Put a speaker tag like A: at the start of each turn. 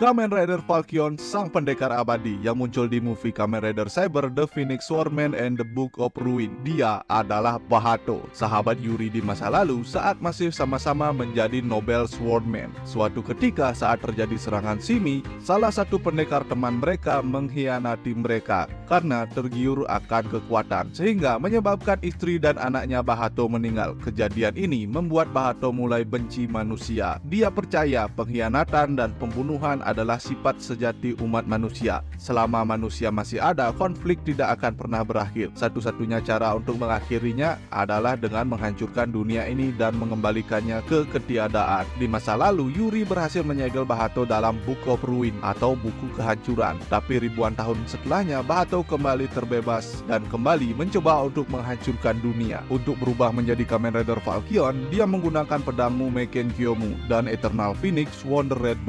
A: Kamen Rider Falcon, sang pendekar abadi yang muncul di movie Kamen Rider Cyber, The Phoenix Swordman, and The Book of Ruin. Dia adalah Bahato, sahabat Yuri di masa lalu saat masih sama-sama menjadi Nobel Swordman. Suatu ketika saat terjadi serangan Simi, salah satu pendekar teman mereka mengkhianati mereka karena tergiur akan kekuatan, sehingga menyebabkan istri dan anaknya Bahato meninggal. Kejadian ini membuat Bahato mulai benci manusia. Dia percaya pengkhianatan dan pembunuhan adalah sifat sejati umat manusia. Selama manusia masih ada, konflik tidak akan pernah berakhir. Satu-satunya cara untuk mengakhirinya adalah dengan menghancurkan dunia ini dan mengembalikannya ke ketiadaan. Di masa lalu, Yuri berhasil menyegel Bahato dalam Book of Ruin atau buku kehancuran. Tapi ribuan tahun setelahnya, Bahato kembali terbebas dan kembali mencoba untuk menghancurkan dunia. Untuk berubah menjadi Kamen Rider Falcon, dia menggunakan pedang Mumeken Kyomu dan Eternal Phoenix Wonder Red Book.